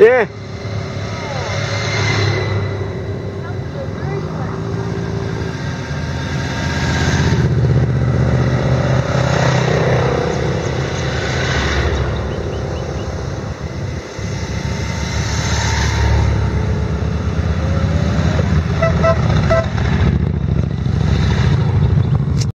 哎。